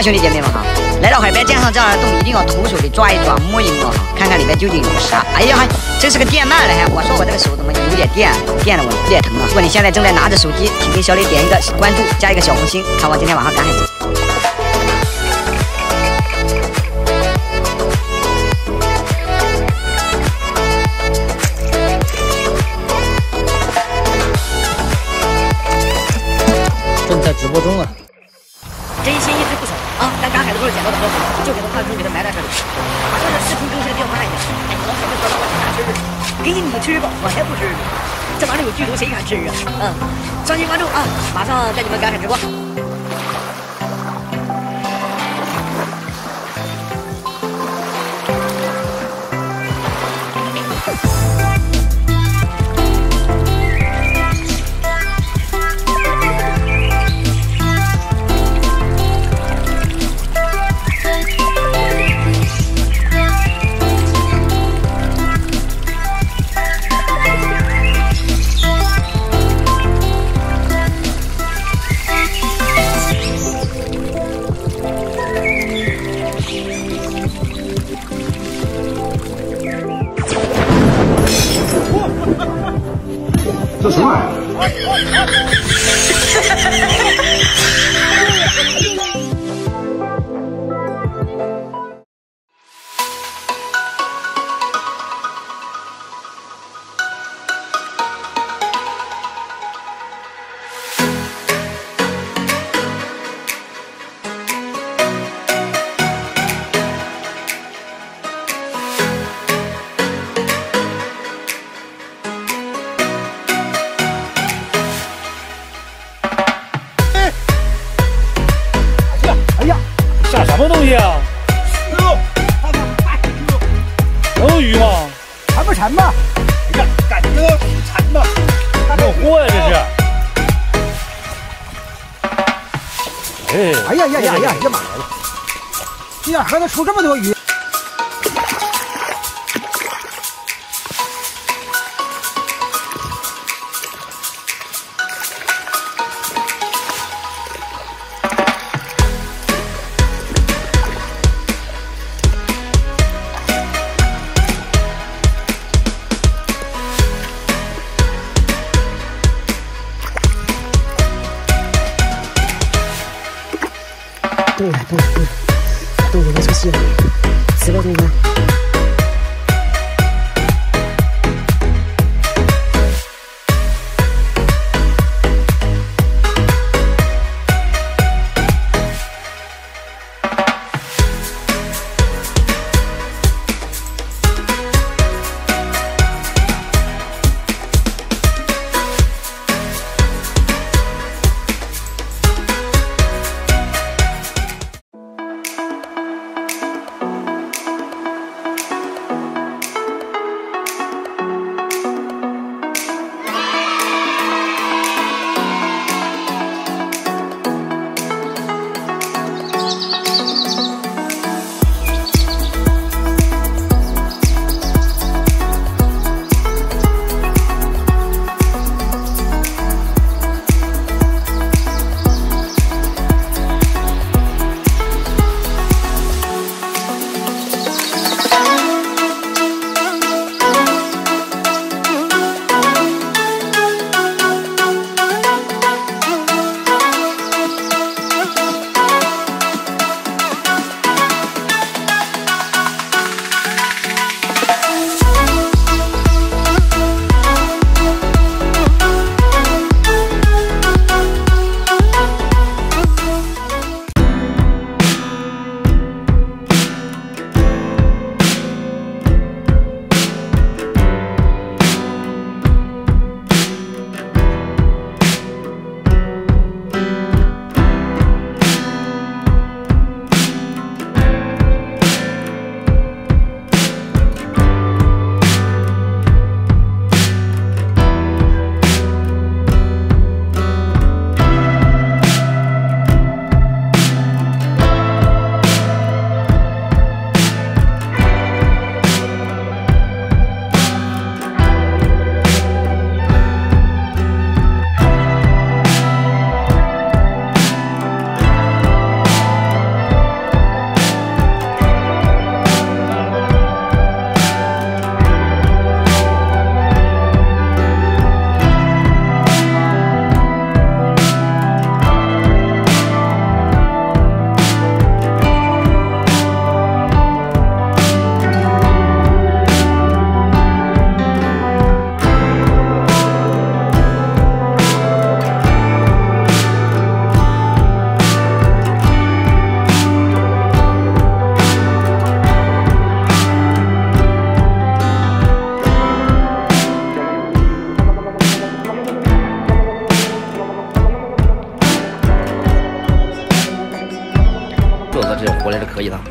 吧，兄弟姐妹们哈！来到海边，见上这样的洞一定要徒手的抓一抓、摸一摸哈，看看里面究竟有啥。哎呀，真是个电鳗了还！我说我这个手怎么有点电，电的我有点疼啊！如果你现在正在拿着手机，请给小李点一个关注，加一个小红心，看我今天晚上赶海去。正在直播中啊！真心一直啊！咱赶海的时候捡到的河豚，就给它挖坑给它埋在这里。马上视频更新的变快一点，哎，老小子说我不吃，给你们吃吧，我才不吃呢。这玩意儿有剧毒，谁敢吃啊？嗯，双击关注啊！马上带你们赶海直播。下什么东西啊？有鱼吗？沉不沉吧？哎呀，感觉到挺馋的。有货呀，这是。哎，哎呀呀呀呀呀妈呀！这小河能出这么多鱼？动了，动了，动了，动了，出戏了，死了，动了。可以的。